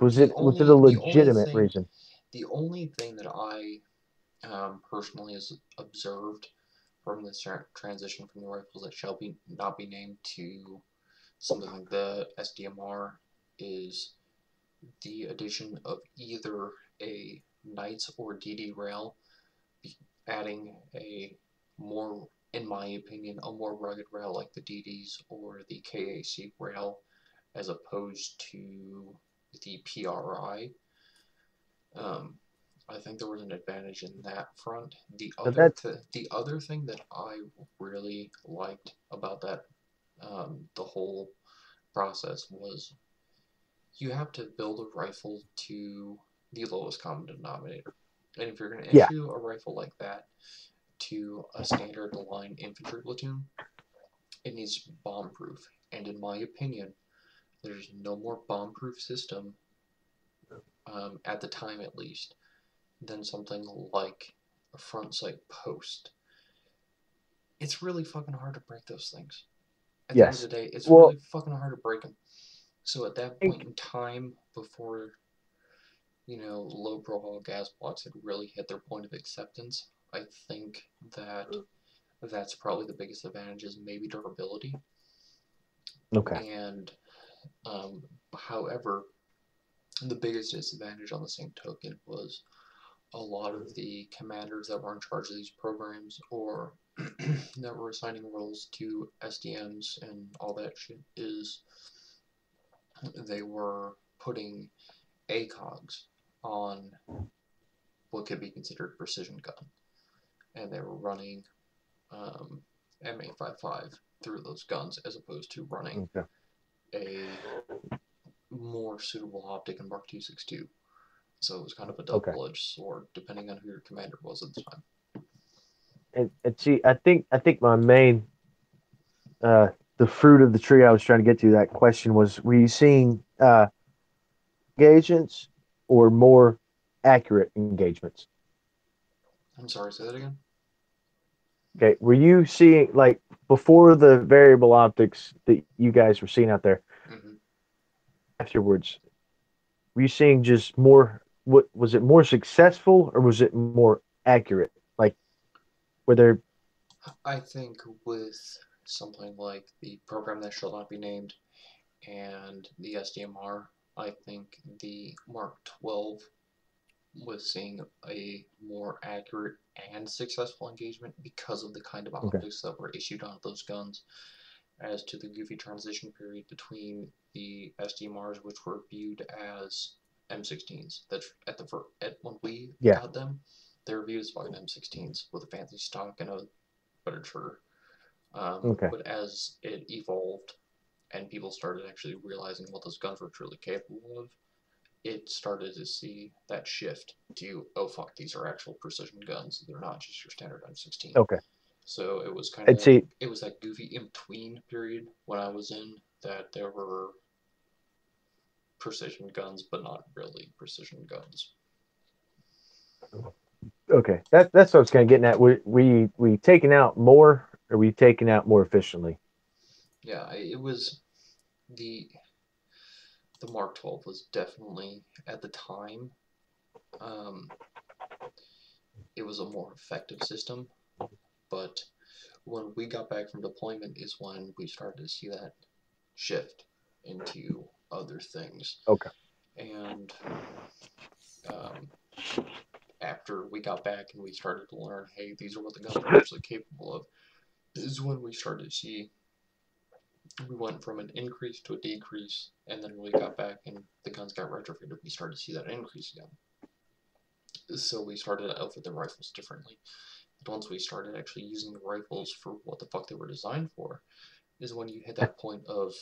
Was it was it a only- the legitimate thing- reason? The only thing that I um, personally has observed from tra- transition from the rifles that shall be not be named to something like the SDMR is the addition of either a Knights or DD rail, adding a more, in my opinion, a more rugged rail like the DDs or the KAC rail, as opposed to the PRI. Um, I think there was an advantage in that front. The But other th- the other thing that I really liked about that um, the whole process was you have to build a rifle to the lowest common denominator. And if you're going to Yeah. issue a rifle like that to a standard line infantry platoon, it needs bomb proof. And in my opinion, there's no more bomb proof system, um, at the time at least, than something like a front sight post. It's really fucking hard to break those things. At Yes. the end of the day, it's Well- really fucking hard to break them. So at that point in time, before you know low profile gas blocks had really hit their point of acceptance, I think that that's probably the biggest advantage is maybe durability. Okay. And um, however, the biggest disadvantage on the same token was a lot of the commanders that were in charge of these programs or that were assigning roles to SDMs and all that shit is they were putting ACOGs on what could be considered precision gun. And they were running um, M855 through those guns as opposed to running Okay. a more suitable optic in Mark 262. So it was kind of a double edged sword, depending on who your commander was at the time. and, and see, I think I think my main, uh, the fruit of the tree I was trying to get to that question was: Were you seeing uh, engagements or more accurate engagements? I'm sorry, say that again? Okay, were you seeing like before the variable optics that you guys were seeing out there? hmm Afterwards, were you seeing just more? What was it more successful or was it more accurate? Like, were there? I think with something like the program that shall not be named and the SDMR, I think the Mark 12 was seeing a more accurate and successful engagement because of the kind of Okay. optics that were issued on those guns. As to the goofy transition period between the SDMRs, which were viewed as M16s, that at the fir- at when we Yeah. got them, viewed as fucking M16s with a fancy stock and a better trigger. Um, Okay. But as it evolved and people started actually realizing what those guns were truly capable of, it started to see that shift to oh fuck, these are actual precision guns. They're not just your standard M16. Okay. So it was kind of see, it was that goofy in between period when I was in that there were precision guns, but not really precision guns. okay, that that's what I was kind of getting at. We we we taking out more, or we taking out more efficiently? Yeah, it was the the Mark 12 was definitely at the time um, it was a more effective system, but when we got back from deployment is when we started to see that shift into other things. Okay. And um, after we got back and we started to learn, hey, these are what the guns are actually capable of, is when we started to see we went from an increase to a decrease, and then we got back and the guns got retrofitted, we started to see that increase again. So we started to outfit the rifles differently. But once we started actually using the rifles for what the fuck they were designed for, is when you hit that point of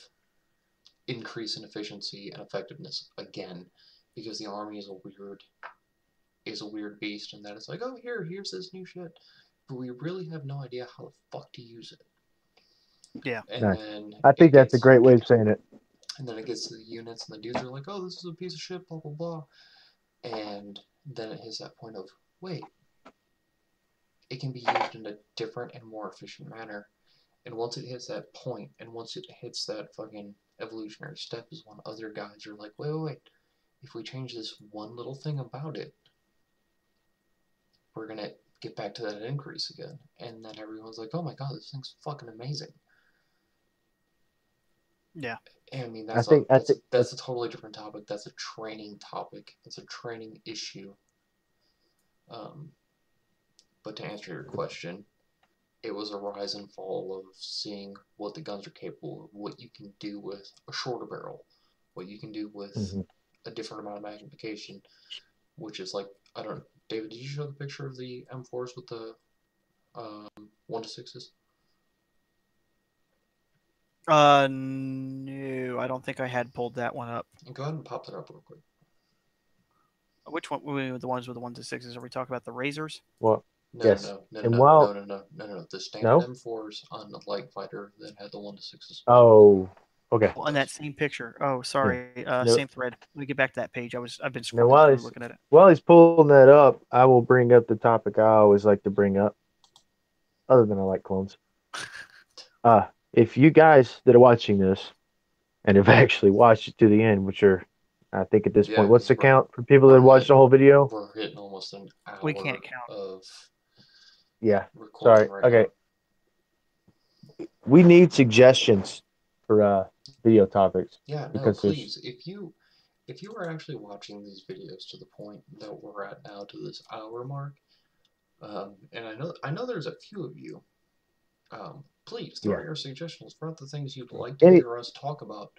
increase in efficiency and effectiveness again, because the army is a weird is a weird beast, and that it's like, oh here, here's this new shit, but we really have no idea how the fuck to use it. Yeah. And Nice. then I think it that's a great way of saying it. and then it gets to the units, and the dudes are like, "Oh, this is a piece of shit," blah blah blah. And then it hits that point of, wait, it can be used in a different and more efficient manner. And once it hits that point, and once it hits that fucking evolutionary step, is when other guys are like, wait, wait, wait. If we change this one little thing about it, we're gonna get back to that increase again. And then everyone's like, oh my god, this thing's fucking amazing. Yeah. I mean, I that's think- a, I that's, think- that's a totally different topic. That's a training topic. it's a training issue. Um, but to answer your question, it was a rise and fall of seeing what the guns are capable of, what you can do with a shorter barrel, what you can do with Mhm. a different amount of magnification, which is like I don't. David, did you show the picture of the M4s with the um, one to sixes? Uh, no, I don't think I had pulled that one up. Go ahead and pop that up real quick. Which one? were The ones with the ones to sixes? Are we talking about the razors? Well, No, Yes. no, no, no, And no, while- no, no, no, no, no, The standard No? M4s on the light fighter that had the one to sixes. oh, okay. Well, in that same picture. Oh, sorry. Uh, No. same thread. Let me get back to that page. I was I've been Now, scrolling while he's- looking at it. While he's pulling that up, I will bring up the topic I always like to bring up, other than I like clones. Uh, if you guys that are watching this and have actually watched it to the end, which are, I think at this Yeah, point, what's the count for people that watched the whole video? We're hitting almost an hour We can't count. of Yeah. Sorry. right Okay. We need suggestions for uh video topics. Yeah, no, there's- please. If you if you are actually watching these videos to the point that we're at now to this hour mark, um, and I know I know there's a few of you, um, please throw Yeah. your suggestions. Throw out the things you'd like to Any- hear us talk about,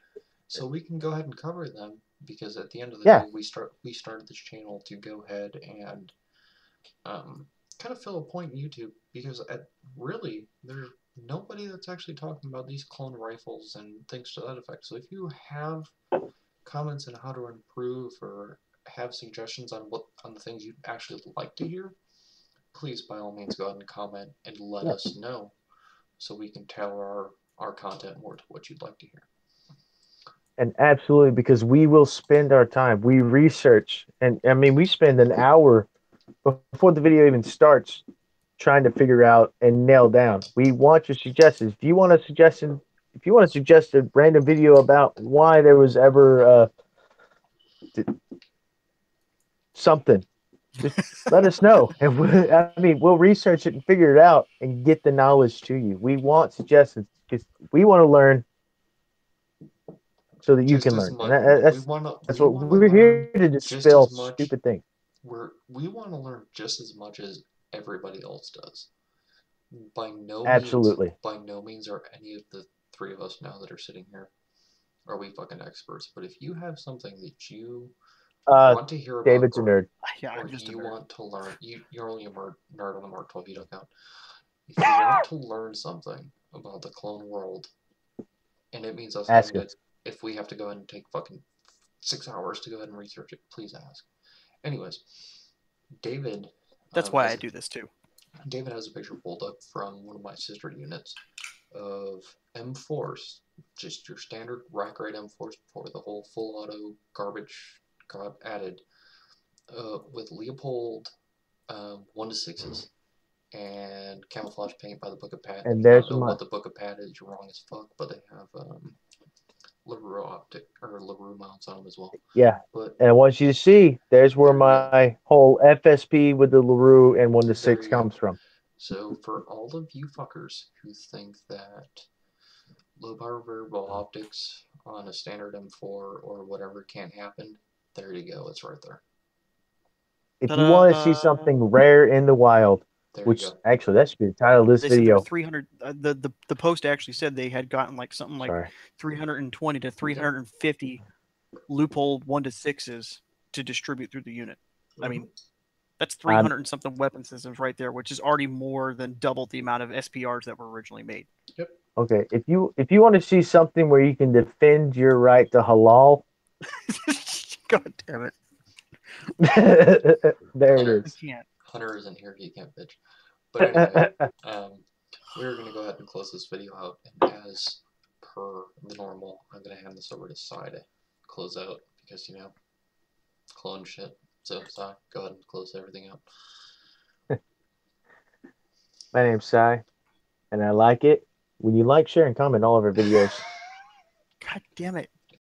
so we can go ahead and cover them. Because at the end of the Yeah. day, we start we started this channel to go ahead and um, kind of fill a point in YouTube. Because at really there's nobody that's actually talking about these clone rifles and things to that effect. So if you have comments on how to improve or have suggestions on what on the things you'd actually like to hear, please by all means go ahead and comment and let Yeah. us know so we can tailor our, our content more to what you'd like to hear. And absolutely, because we will spend our time. We research, and I mean, we spend an hour before the video even starts trying to figure out and nail down. We want your suggestions. If you want a suggestion, if you want to suggest a random video about why there was ever uh, something, just let us know. And we, I mean, we'll research it and figure it out and get the knowledge to you. We want suggestions because we want to learn so that you Just can learn. that- that's wanna, that's what we're learn- here to dispel stupid things. We're, we want to learn just as much as everybody else does. By no Absolutely. means, by no means are any of the three of us now that are sitting here are we fucking experts. But if you have something that you Uh, want to hear about, David's a nerd. Yeah, I'm just a you nerd. want to learn, you, you're only a mer- nerd on the Mark 12, you don't count. If you want to learn something about the clone world, and it means us Ask having us. to, if we have to go ahead and take fucking six hours to go ahead and research it, please ask. Anyways, David. That's um, why I do this too. David has a picture pulled up from one of my sister units of M4s, just your standard rack rate M4s before the whole full auto garbage got added, uh, with Leupold um, 1 to 6s and camouflage paint by the Book of Pat. And If you there's don't know my- what the Book of Pat is, you're wrong as fuck, but they have um, LaRue optic or LaRue mounts on them as well. Yeah, But and I want you to see. There's where There you go. my whole FSP with the Larue and one to There six comes from. So for all of you fuckers who think that low power variable optics on a standard M4 or whatever can't happen, there you go. It's right there. If you want to see something rare in the wild, There which actually that should be the title of this They video. 300. Uh, the, the the post actually said they had gotten like something like Sorry. 320 to 350 Leupold one to sixes to distribute through the unit. I mean, that's 300 and something weapon systems right there, which is already more than double the amount of SPRs that were originally made. Yep. Okay, if you if you want to see something where you can defend your right to halal, God damn it! there it is. I can't. Hunter isn't here. He can't bitch. But anyway, um, we're going to go ahead and close this video out. And as per the normal, I'm going to hand this over to Sai to close out because, you know, clone shit. So, Sai, go ahead and close everything out. My name's Sai, and I like it when you like, share, and comment all of our videos. God damn it!